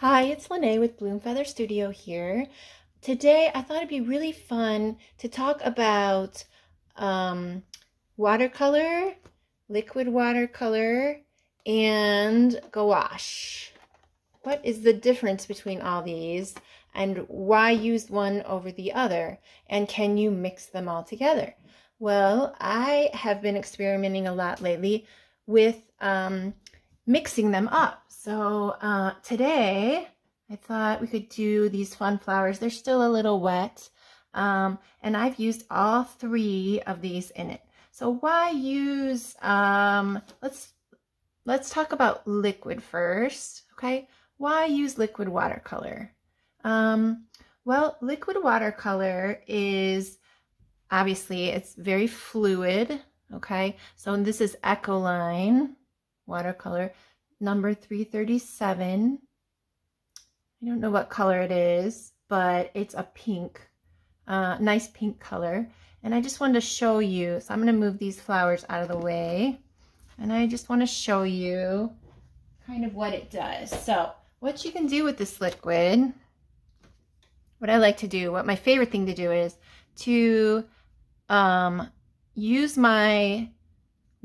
Hi, it's Lene with Bloom Feather Studio here. Today I thought it'd be really fun to talk about um, watercolor, liquid watercolor, and gouache. What is the difference between all these and why use one over the other? And can you mix them all together? Well, I have been experimenting a lot lately with um, mixing them up. So uh, today I thought we could do these fun flowers. They're still a little wet. Um, and I've used all three of these in it. So why use, um, let's, let's talk about liquid first, okay? Why use liquid watercolor? Um, well, liquid watercolor is, obviously, it's very fluid, okay? So this is Ecoline watercolor number 337. I don't know what color it is, but it's a pink, uh, nice pink color. And I just wanted to show you, so I'm going to move these flowers out of the way. And I just want to show you kind of what it does. So what you can do with this liquid, what I like to do, what my favorite thing to do is to um, use my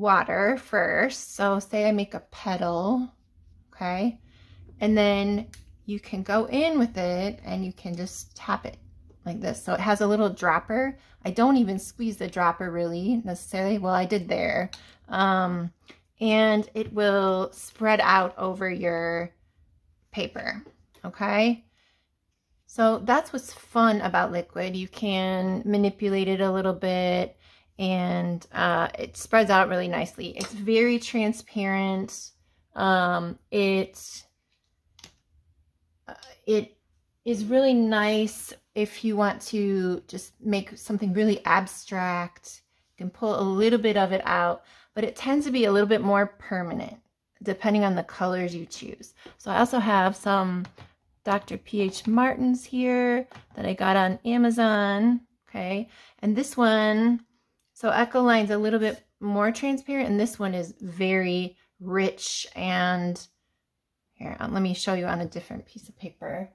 water first. So say I make a petal, okay? And then you can go in with it and you can just tap it like this. So it has a little dropper. I don't even squeeze the dropper really necessarily. Well, I did there. Um, and it will spread out over your paper, okay? So that's what's fun about liquid. You can manipulate it a little bit and uh, it spreads out really nicely. It's very transparent. Um, it, uh, it is really nice if you want to just make something really abstract. You can pull a little bit of it out, but it tends to be a little bit more permanent depending on the colors you choose. So I also have some Dr. P.H. Martins here that I got on Amazon. Okay. And this one so Ecoline's a little bit more transparent, and this one is very rich and here, um, let me show you on a different piece of paper.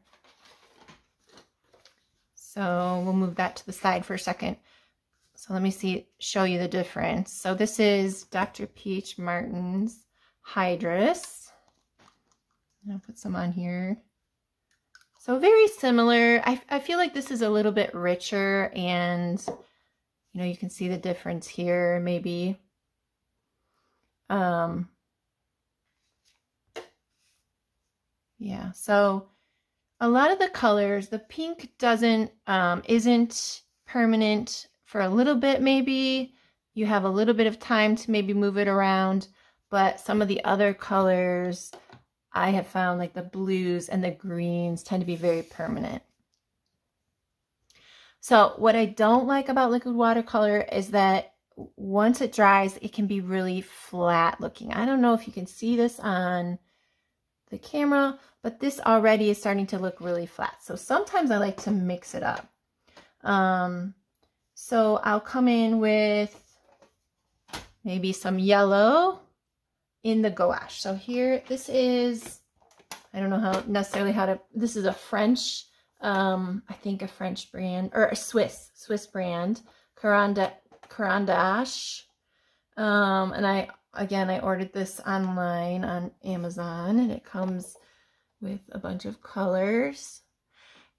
So we'll move that to the side for a second. So let me see, show you the difference. So this is Dr. P.H. Martin's Hydrus. I'll put some on here. So very similar. I, I feel like this is a little bit richer and you know, you can see the difference here, maybe. Um, yeah, so a lot of the colors, the pink doesn't, um, isn't permanent for a little bit, maybe. You have a little bit of time to maybe move it around, but some of the other colors I have found like the blues and the greens tend to be very permanent. So what I don't like about liquid watercolor is that once it dries, it can be really flat looking. I don't know if you can see this on the camera, but this already is starting to look really flat. So sometimes I like to mix it up. Um, so I'll come in with maybe some yellow in the gouache. So here, this is, I don't know how necessarily how to, this is a French um, I think a French brand, or a Swiss, Swiss brand, Caran d'Ache. Um, and I, again, I ordered this online on Amazon, and it comes with a bunch of colors.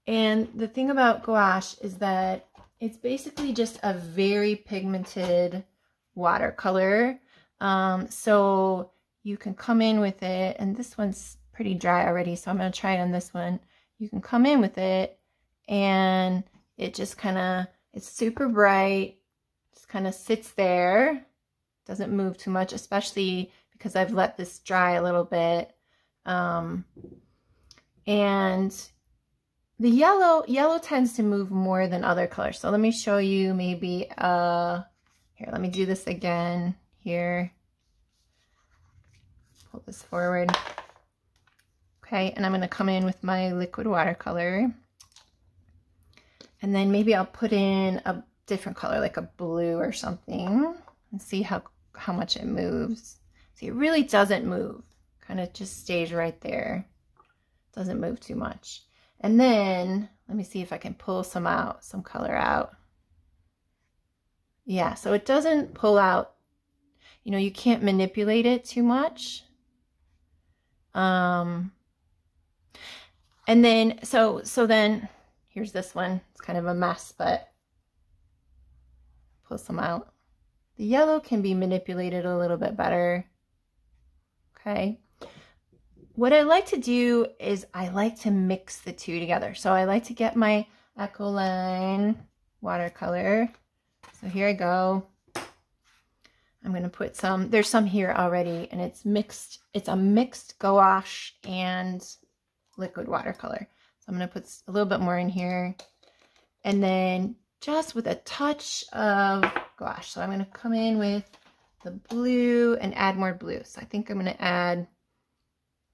And the thing about gouache is that it's basically just a very pigmented watercolor. Um, so you can come in with it, and this one's pretty dry already, so I'm going to try it on this one you can come in with it and it just kind of, it's super bright, just kind of sits there, doesn't move too much, especially because I've let this dry a little bit. Um, and the yellow, yellow tends to move more than other colors. So let me show you maybe, uh, here, let me do this again here. Pull this forward. Okay, and I'm going to come in with my liquid watercolor. And then maybe I'll put in a different color, like a blue or something, and see how, how much it moves. See, it really doesn't move. Kind of just stays right there. Doesn't move too much. And then, let me see if I can pull some out, some color out. Yeah, so it doesn't pull out, you know, you can't manipulate it too much. Um, and then, so, so then, here's this one. It's kind of a mess, but pull some out. The yellow can be manipulated a little bit better. Okay. What I like to do is I like to mix the two together. So I like to get my Ecoline watercolor. So here I go. I'm going to put some, there's some here already, and it's mixed, it's a mixed gouache and liquid watercolor. So I'm going to put a little bit more in here. And then just with a touch of gouache. So I'm going to come in with the blue and add more blue. So I think I'm going to add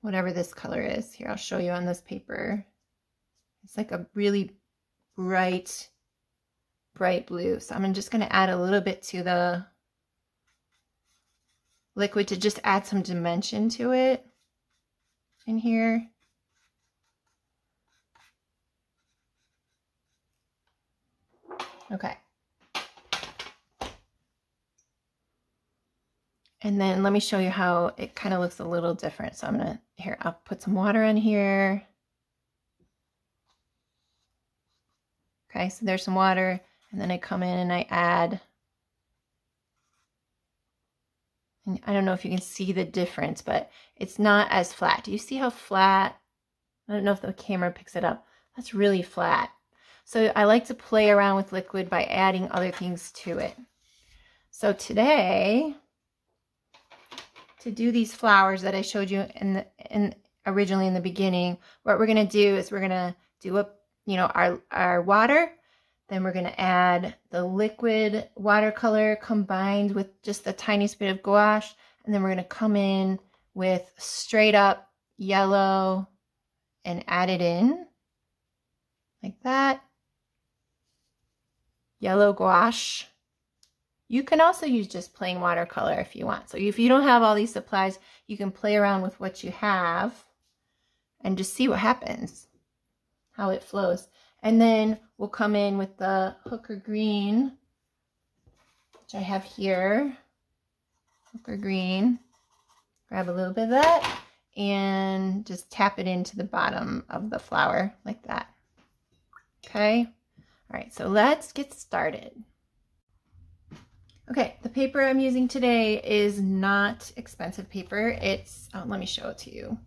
whatever this color is. Here, I'll show you on this paper. It's like a really bright, bright blue. So I'm just going to add a little bit to the liquid to just add some dimension to it in here. Okay. And then let me show you how it kind of looks a little different. So I'm going to, here, I'll put some water in here. Okay, so there's some water. And then I come in and I add, and I don't know if you can see the difference, but it's not as flat. Do you see how flat? I don't know if the camera picks it up. That's really flat. So I like to play around with liquid by adding other things to it. So today, to do these flowers that I showed you in the in originally in the beginning, what we're going to do is we're going to do a you know our our water, then we're going to add the liquid watercolor combined with just a tiny bit of gouache, and then we're going to come in with straight up yellow and add it in like that. Yellow gouache you can also use just plain watercolor if you want. So if you don't have all these supplies, you can play around with what you have and just see what happens, how it flows. And then we'll come in with the hooker green, which I have here. Hooker green. Grab a little bit of that and just tap it into the bottom of the flower like that. Okay. All right, so let's get started. Okay, the paper I'm using today is not expensive paper. It's, oh, let me show it to you.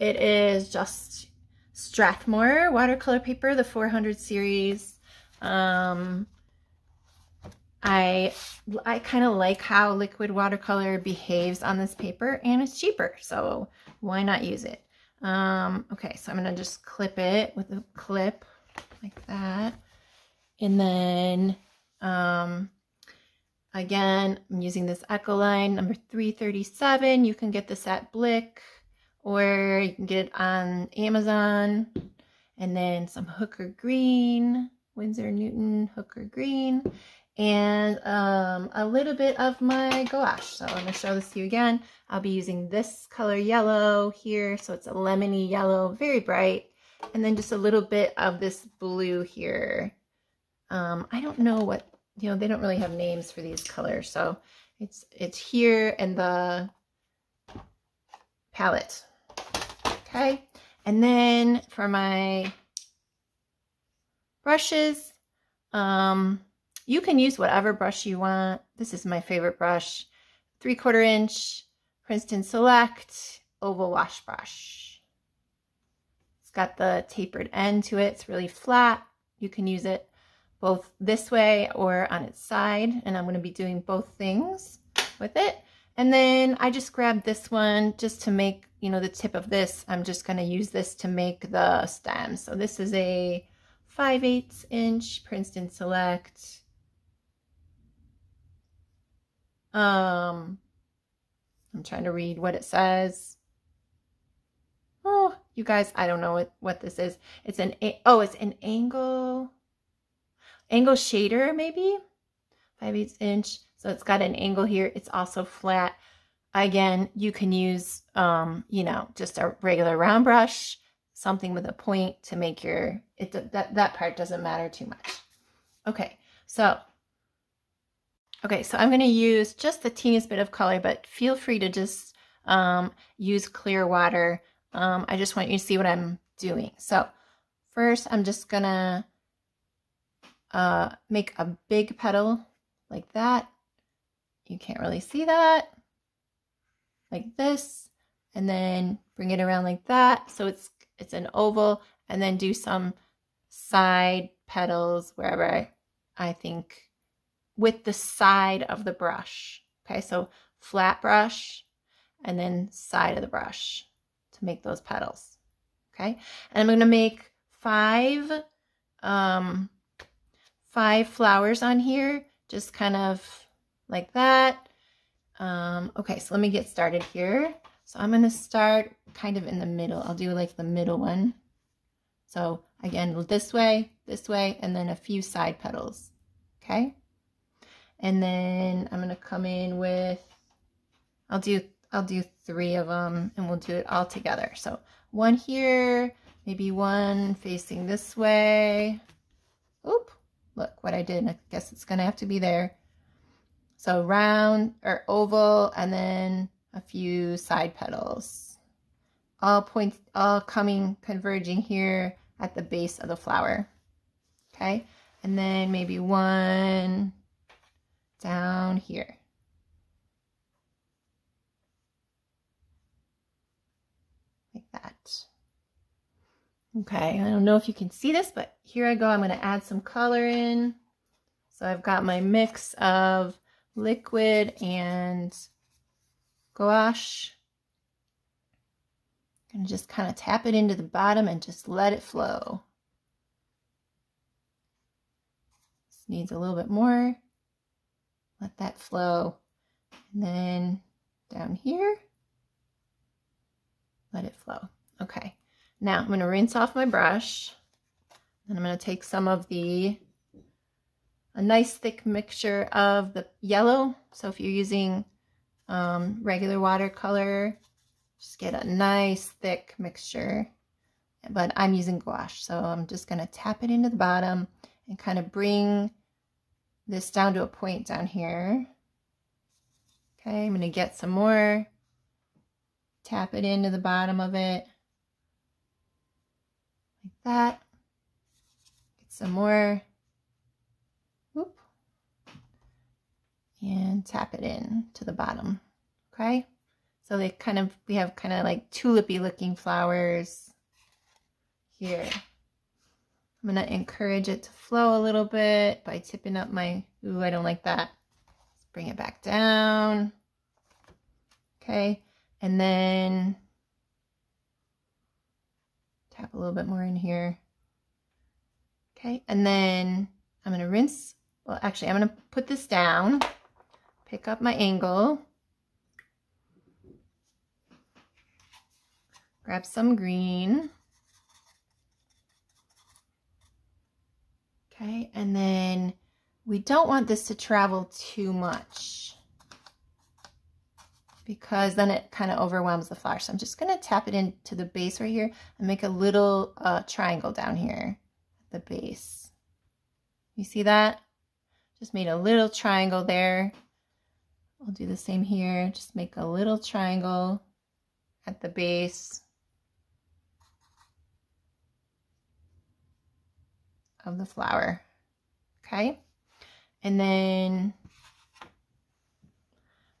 It is just Strathmore watercolor paper, the 400 series. Um, I, I kind of like how liquid watercolor behaves on this paper and it's cheaper, so why not use it? Um, okay, so I'm to just clip it with a clip like that. And then, um, Again, I'm using this Ecoline number 337. You can get this at Blick or you can get it on Amazon. And then some Hooker Green, Winsor Newton Hooker Green, and um, a little bit of my gouache. So I'm to show this to you again. I'll be using this color yellow here. So it's a lemony yellow, very bright. And then just a little bit of this blue here. Um, I don't know what you know, they don't really have names for these colors. So it's, it's here in the palette. Okay. And then for my brushes, um, you can use whatever brush you want. This is my favorite brush. Three quarter inch Princeton Select oval wash brush. It's got the tapered end to it. It's really flat. You can use it both this way or on its side. And I'm going to be doing both things with it. And then I just grabbed this one just to make, you know, the tip of this. I'm just going to use this to make the stem. So this is a 5 8 inch Princeton Select. Um, I'm trying to read what it says. Oh, you guys, I don't know what, what this is. It's an, oh, it's an angle angle shader maybe 5 eighths inch so it's got an angle here it's also flat again you can use um you know just a regular round brush something with a point to make your, it that, that part doesn't matter too much. Okay, so, okay, so I'm going to use just the teeniest bit of color, but feel free to just um, use clear water. Um, I just want you to see what I'm doing. So first, I'm just going to uh, make a big petal like that. You can't really see that. Like this. And then bring it around like that. So it's it's an oval. And then do some side petals wherever I, I think with the side of the brush. Okay, so flat brush and then side of the brush to make those petals. Okay, and I'm going to make five um, five flowers on here, just kind of like that. Um, okay, so let me get started here. So I'm going to start kind of in the middle. I'll do like the middle one. So again, this way, this way, and then a few side petals. Okay. And then I'm going to come in with, I'll do, I'll do three of them and we'll do it all together. So one here, maybe one facing this way. Oop, look what I did. I guess it's going to have to be there. So round or oval and then a few side petals. All points, all coming, converging here at the base of the flower. Okay, and then maybe one down here. Like that. Okay, I don't know if you can see this, but here I go. I'm going to add some color in. So I've got my mix of liquid and gouache. And just kind of tap it into the bottom and just let it flow. This needs a little bit more. Let that flow. And then down here, let it flow. Okay, now I'm going to rinse off my brush. And I'm going to take some of the a nice thick mixture of the yellow. So if you're using um, regular watercolor, just get a nice thick mixture. But I'm using gouache, so I'm just going to tap it into the bottom and kind of bring this down to a point down here. Okay, I'm going to get some more. Tap it into the bottom of it. That. Get some more. and tap it in to the bottom. Okay. So they kind of, we have kind of like tulipy looking flowers here. I'm going to encourage it to flow a little bit by tipping up my, ooh, I don't like that. Let's bring it back down. Okay. And then a little bit more in here. Okay. And then I'm to rinse. Well, actually, I'm to put this down pick up my angle, grab some green. Okay, and then we don't want this to travel too much because then it kind of overwhelms the flower. So I'm just going to tap it into the base right here and make a little uh, triangle down here at the base. You see that? Just made a little triangle there. I'll do the same here. Just make a little triangle at the base of the flower. Okay. And then,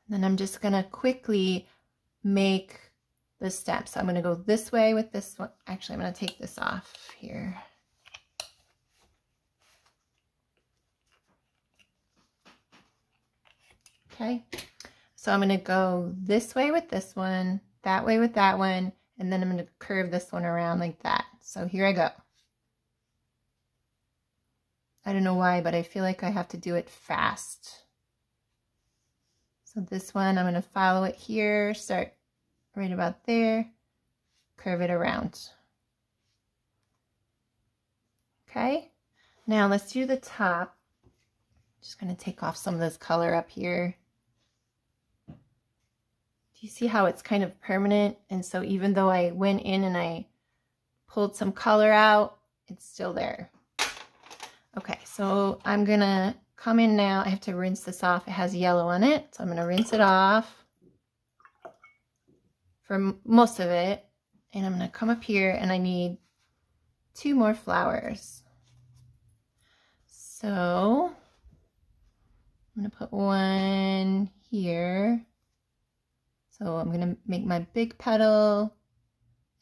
then I'm just to quickly make the steps. So I'm to go this way with this one. Actually, I'm to take this off here. Okay, so I'm to go this way with this one, that way with that one, and then I'm to curve this one around like that. So here I go. I don't know why, but I feel like I have to do it fast. So this one, I'm going to follow it here, start right about there, curve it around. Okay, now let's do the top. Just going to take off some of this color up here. Do you see how it's kind of permanent? And so even though I went in and I pulled some color out. It's still there. Okay, so I'm gonna come in now. I have to rinse this off. It has yellow on it, so I'm gonna rinse it off for most of it. And I'm gonna come up here and I need two more flowers. So I'm gonna put one here. So I'm gonna make my big petal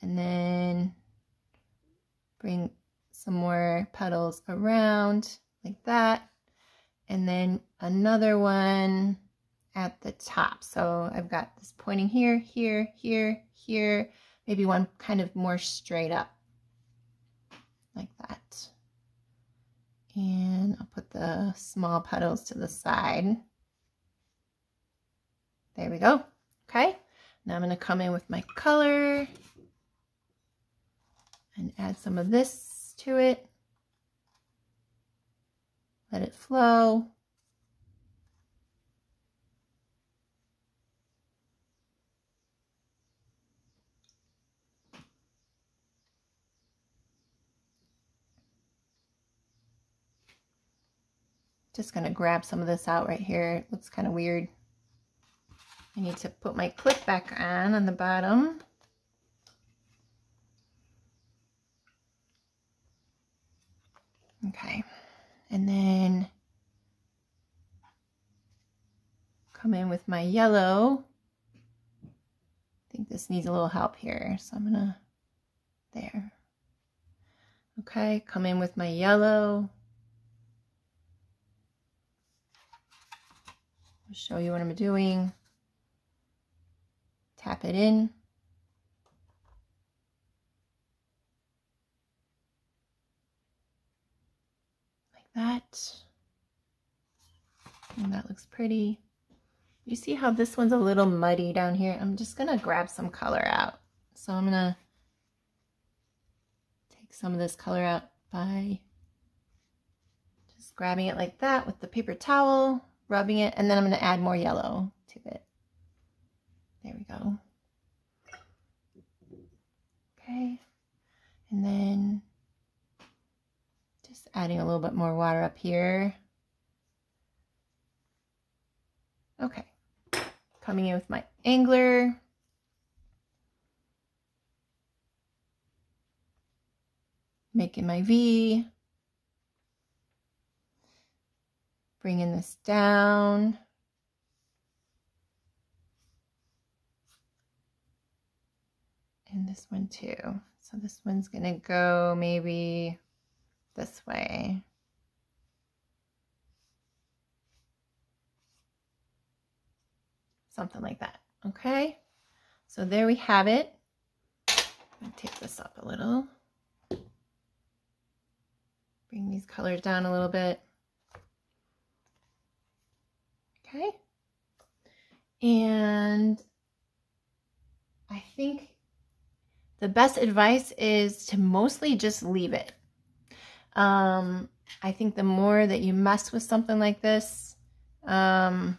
and then bring some more petals around like that. And then another one at the top. So I've got this pointing here, here, here, here, maybe one kind of more straight up like that. And I'll put the small petals to the side. There we go. Okay. Now I'm going to come in with my color and add some of this to it. Let it flow. Just going to grab some of this out right here. It looks kind of weird. I need to put my clip back on on the bottom. Okay, and then come in with my yellow. I think this needs a little help here, so I'm gonna, there. Okay, come in with my yellow. I'll show you what I'm doing. Tap it in. That. And that looks pretty. You see how this one's a little muddy down here? I'm just going to grab some color out. So I'm going to take some of this color out by just grabbing it like that with the paper towel, rubbing it, and then I'm going to add more yellow to it. There we go. Okay. And then adding a little bit more water up here. Okay, coming in with my angler. Making my V. Bringing this down. And this one too. So this one's going to go maybe this way. Something like that, okay? So there we have it. take this up a little. Bring these colors down a little bit. Okay. And I think the best advice is to mostly just leave it. Um, I think the more that you mess with something like this, um,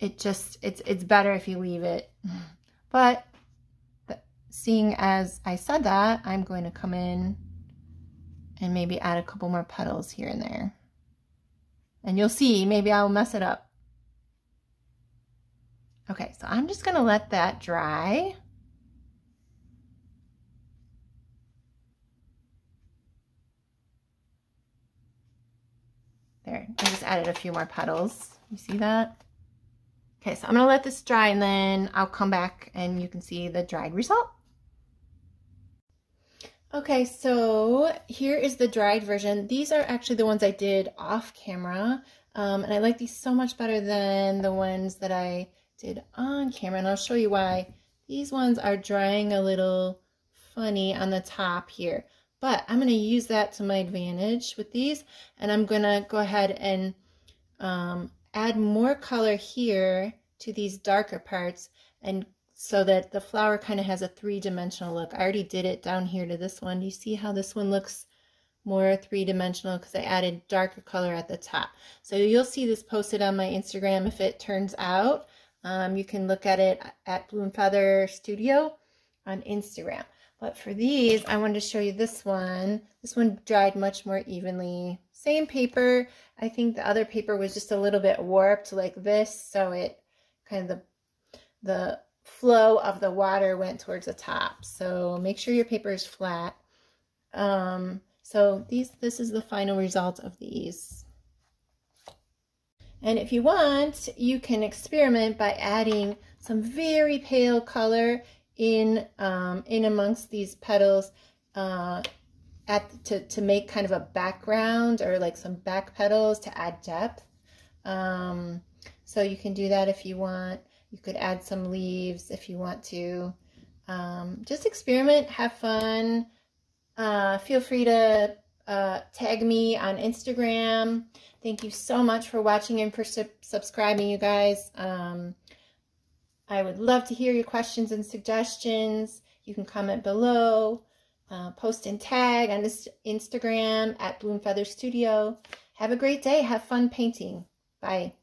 it just, it's, it's better if you leave it. But seeing as I said that, I'm going to come in and maybe add a couple more petals here and there. And you'll see, maybe I'll mess it up. Okay, so I'm just going to let that dry. There, I just added a few more petals. You see that? Okay, so I'm to let this dry and then I'll come back and you can see the dried result. Okay, so here is the dried version. These are actually the ones I did off camera. Um, and I like these so much better than the ones that I did on camera. And I'll show you why. These ones are drying a little funny on the top here. But I'm going to use that to my advantage with these. And I'm going to go ahead and um, add more color here to these darker parts and so that the flower kind of has a three-dimensional look. I already did it down here to this one. Do you see how this one looks more three-dimensional because I added darker color at the top. So you'll see this posted on my Instagram if it turns out. Um, you can look at it at and Feather Studio on Instagram. But for these, I wanted to show you this one. This one dried much more evenly. Same paper. I think the other paper was just a little bit warped like this. So it kind of the, the flow of the water went towards the top. So make sure your paper is flat. Um, so these, this is the final result of these. And if you want, you can experiment by adding some very pale color in um, in amongst these petals uh, at to, to make kind of a background or like some back petals to add depth. Um, so you can do that if you want. You could add some leaves if you want to. Um, just experiment, have fun. Uh, feel free to uh, tag me on Instagram. Thank you so much for watching and for su subscribing, you guys. Um, I would love to hear your questions and suggestions. You can comment below, uh, post and tag on this Instagram at Bloom Feather Studio. Have a great day. Have fun painting. Bye.